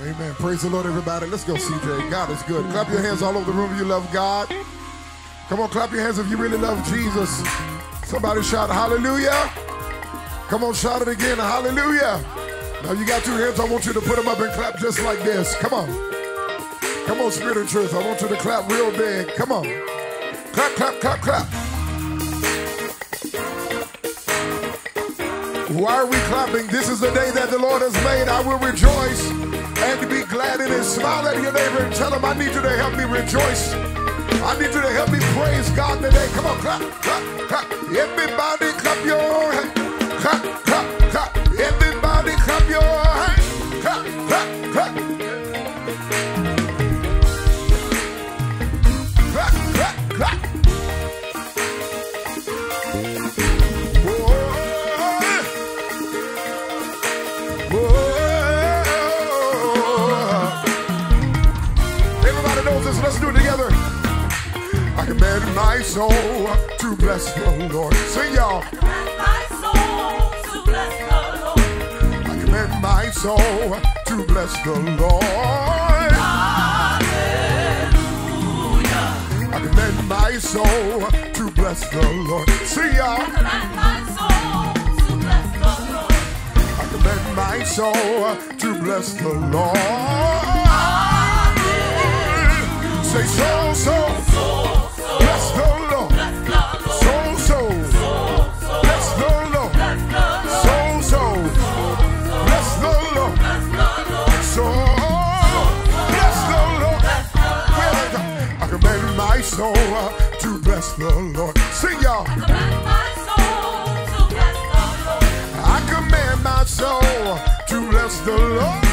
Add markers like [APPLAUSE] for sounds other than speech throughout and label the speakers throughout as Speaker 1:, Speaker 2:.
Speaker 1: Amen. Praise the Lord, everybody. Let's go, CJ. God is good. Clap your hands all over the room if you love God. Come on, clap your hands if you really love Jesus. Somebody shout hallelujah. Come on, shout it again. Hallelujah. Now you got two hands. I want you to put them up and clap just like this. Come on. Come on, Spirit of Truth. I want you to clap real big. Come on. Clap, clap, clap, clap. Why are we clapping? This is the day that the Lord has made. I will rejoice and be glad in it. Smile at your neighbor and tell him, I need you to help me rejoice. I need you to help me praise God today. Come on, clap, clap, clap. Everybody clap your hands. Clap, clap, clap. Everybody clap your hands. The Lord. I command my soul to bless the Lord. Sing, y'all.
Speaker 2: Command my soul to bless the Lord.
Speaker 1: I command my soul to bless the Lord. Say so, so, bless the Lord. Sing, y'all. I Command my soul to bless the Lord. I command my soul to bless the Lord.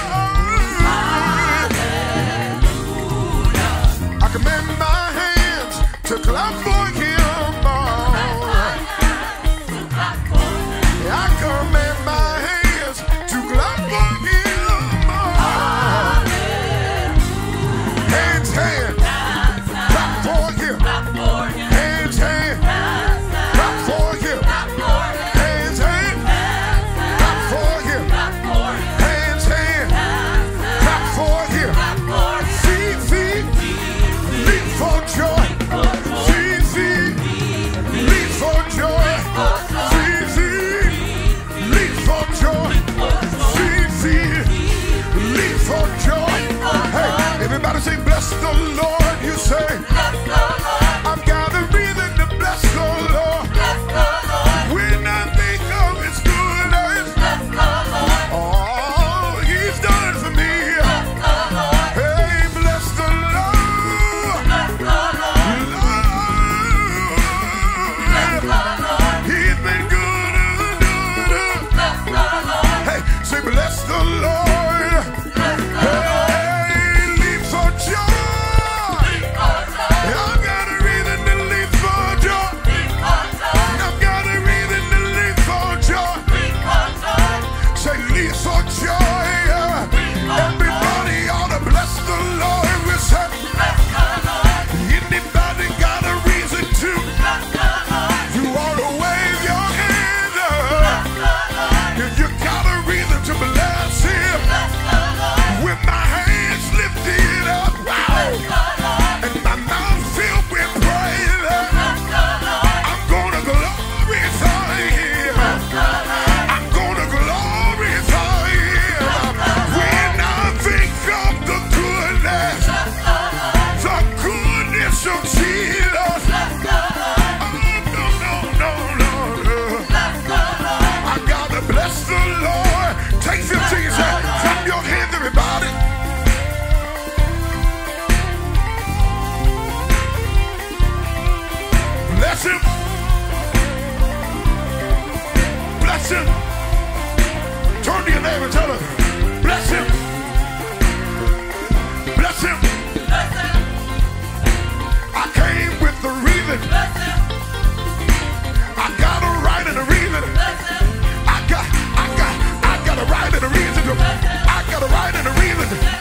Speaker 1: Bless him. Turn to your neighbor, tell him. Bless him. Bless him. Bless him. I came with the reason. Bless him. I got a right and a reason. Bless him. I got, I got, I got a right and a reason. to. I got a right and a reason.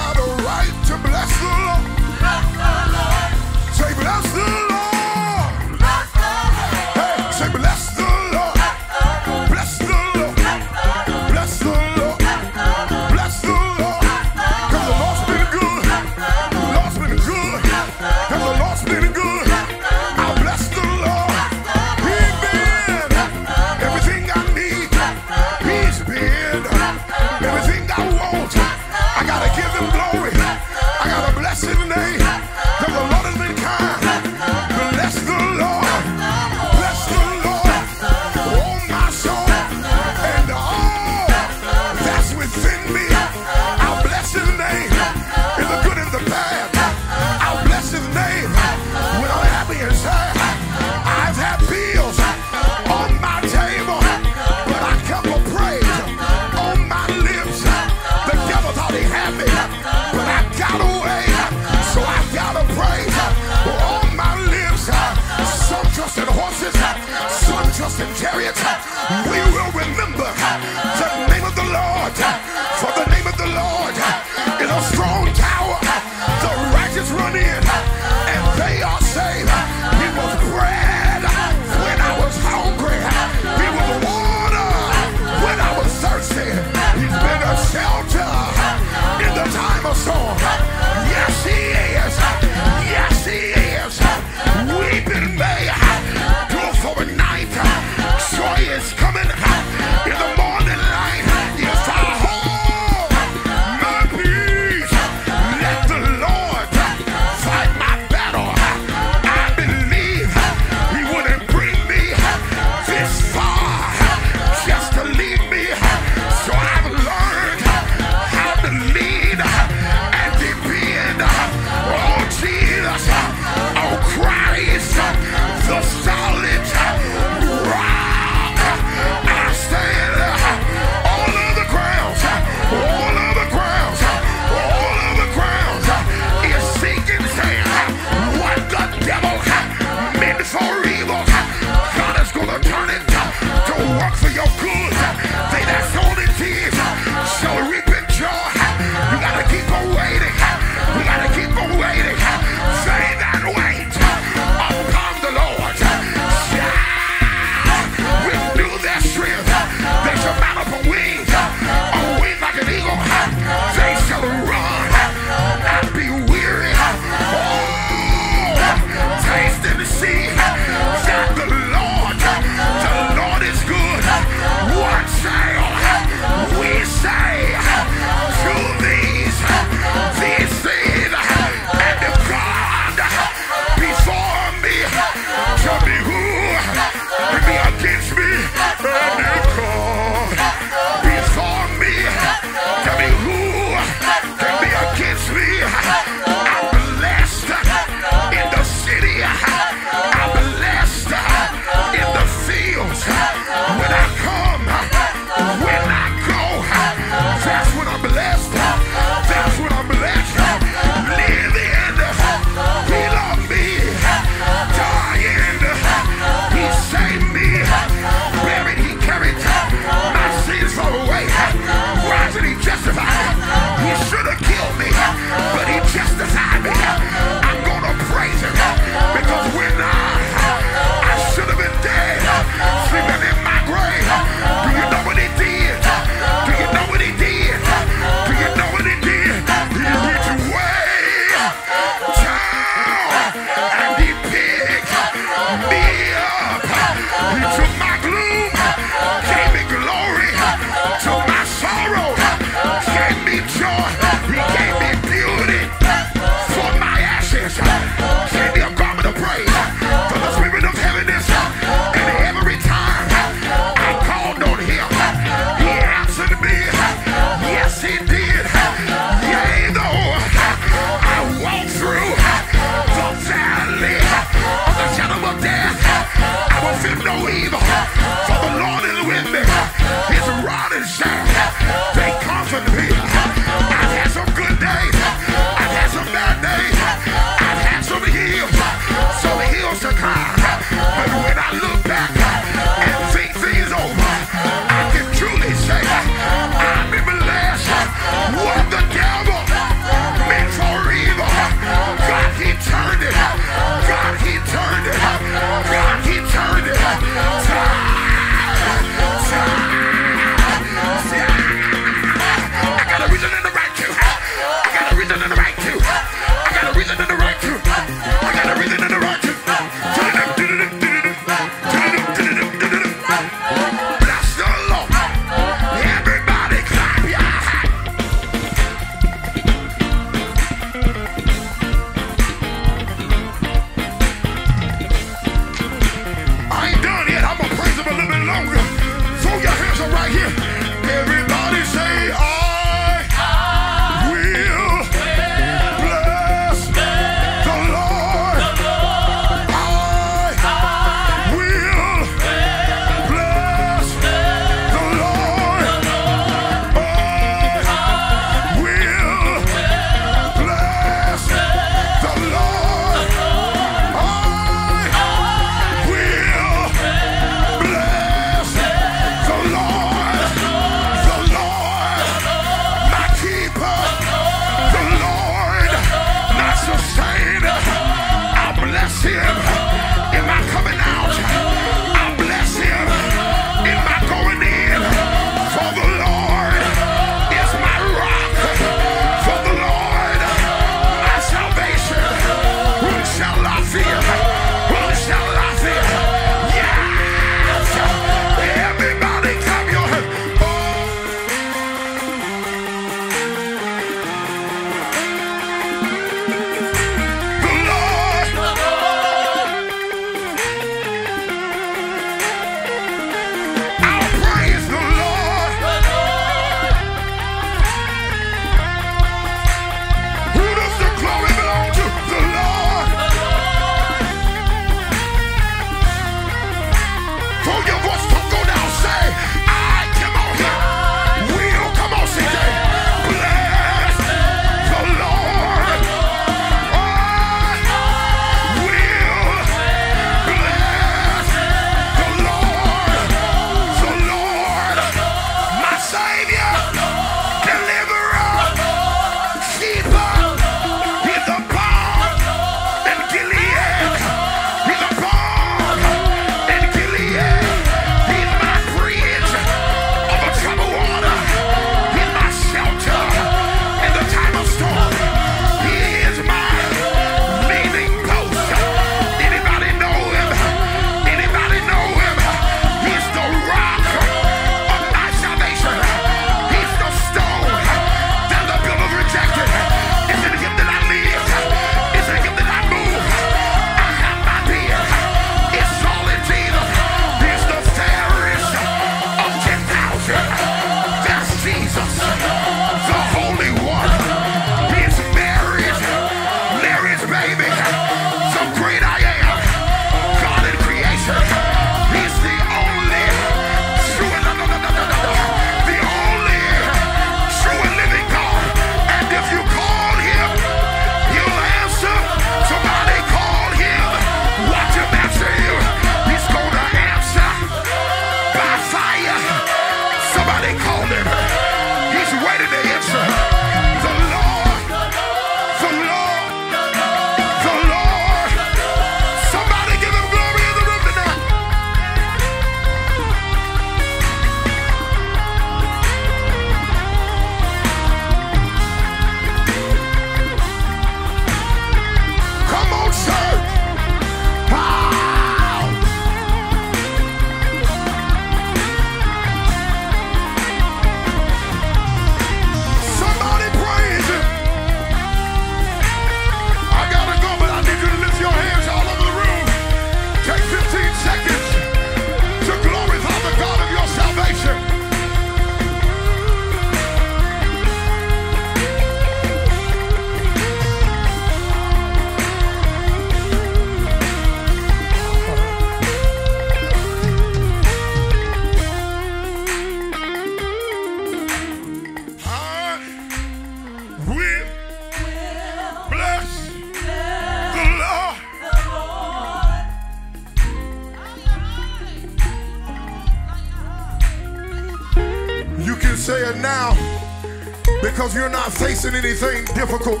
Speaker 1: facing anything difficult.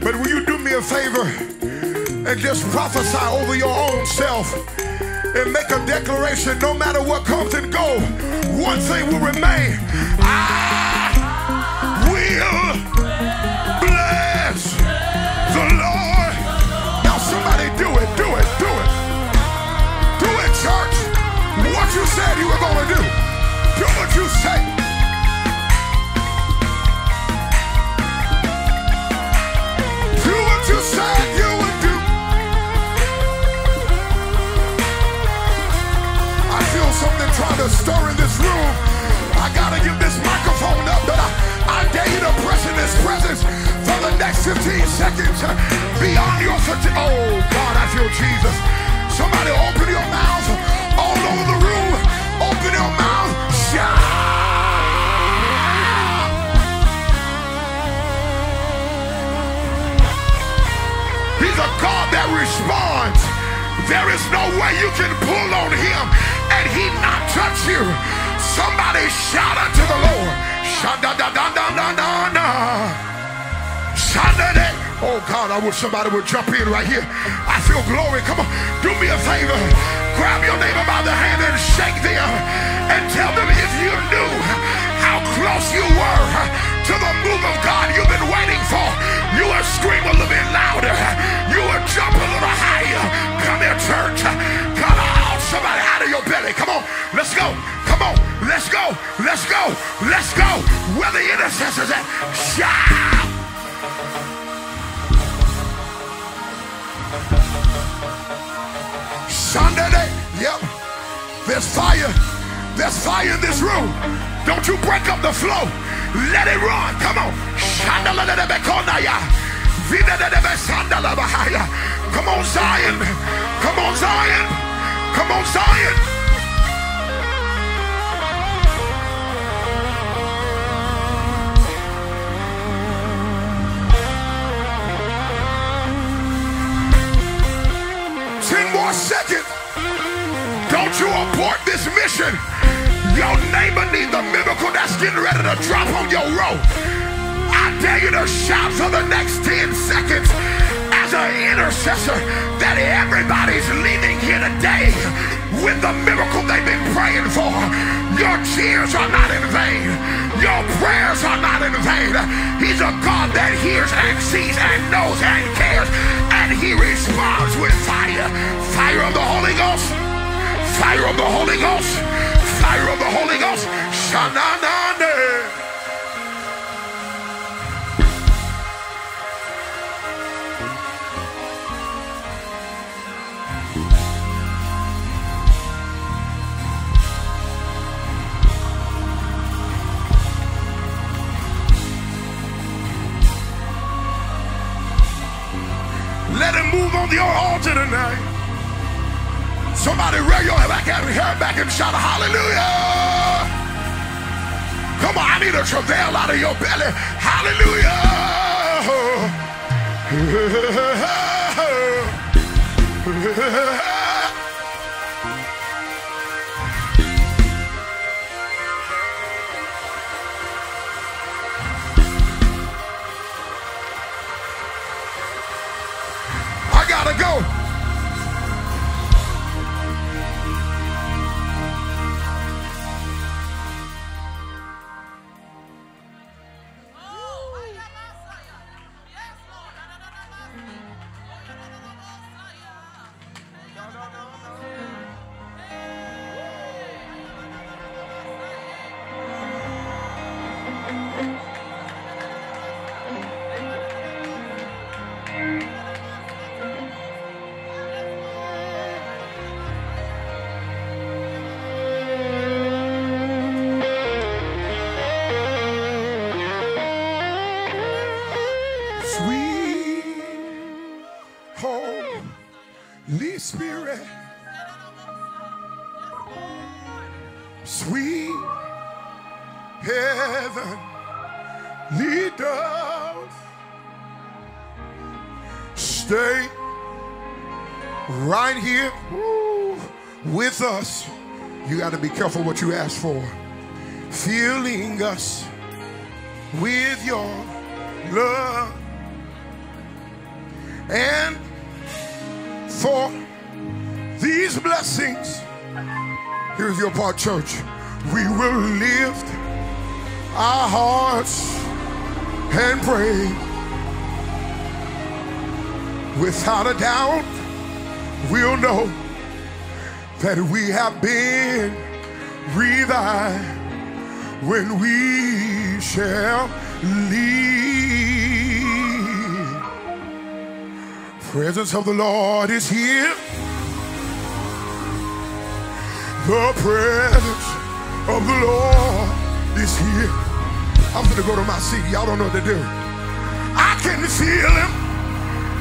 Speaker 1: But will you do me a favor and just prophesy over your own self and make a declaration no matter what comes and goes, one thing will remain. I will bless the Lord. Now somebody do it, do it, do it. Do it, church. What you said you were going to do. Do what you say. I feel something trying to stir in this room. I gotta give this microphone up, but I, I dare you to press in his presence for the next 15 seconds beyond your fatigue. Oh, God, I feel Jesus. Saturday. Oh God, I wish somebody would jump in right here. I feel glory. Come on, do me a favor. Grab your neighbor by the hand and shake them and tell them if you knew how close you were to the move of God you've been waiting for, you would scream a little bit louder. You would jump a little fire in this room. Don't you break up the flow. Let it run. Come on. Come on, Zion. Come on, Zion. Come on, Zion. Ten more seconds. Don't you abort this mission. Your neighbor needs the miracle that's getting ready to drop on your road. I dare you to shout for the next 10 seconds as an intercessor that everybody's leaving here today with the miracle they've been praying for. Your tears are not in vain. Your prayers are not in vain. He's a God that hears and sees and knows and cares. And he responds with fire. Fire of the Holy Ghost. Fire of the Holy Ghost. Fire of the Holy Ghost. Shananane. Let him move on your altar tonight. Somebody raise your back and hair back and shout hallelujah. Come on, I need a travail out of your belly. Hallelujah. [LAUGHS] I gotta go. Sweet Holy Spirit, sweet heaven, lead us. Stay right here with us. You got to be careful what you ask for. Filling us with your love. And for these blessings, here's your part, church. We will lift our hearts and pray. Without a doubt, we'll know that we have been revived when we shall leave. Presence of the Lord is here. The presence of the Lord is here. I'm gonna go to my seat. Y'all don't know what to do. I can feel him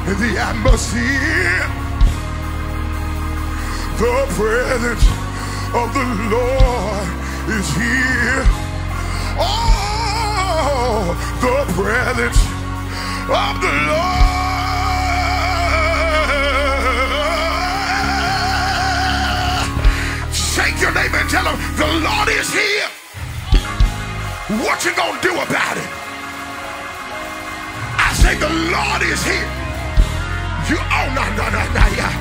Speaker 1: in the atmosphere. The presence of the Lord is here. Oh, the presence of the the Lord is here. What you gonna do about it? I say the Lord is here. You oh no no no no yeah.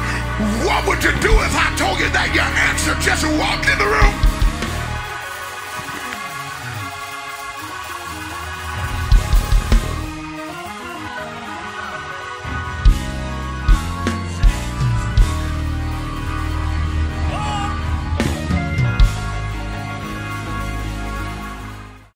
Speaker 1: What would you do if I told you that your answer just walked in the room?